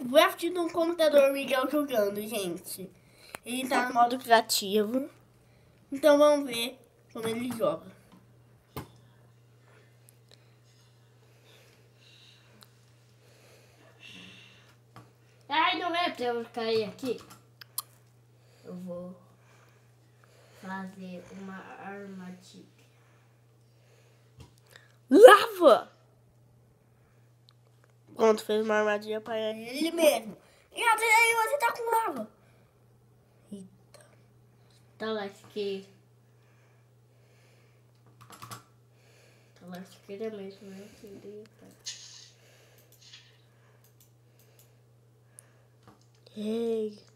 Minecraft no computador Miguel jogando, gente. Ele tá no modo criativo. Então vamos ver como ele joga. Ai, não é pra eu cair aqui. Eu vou fazer uma armadilha. Lava! Pronto, fez uma armadilha para ele mesmo. E até aí você tá com lava. Eita. Tá lasqueira. Tá lasqueira mesmo, né? querida? Ei.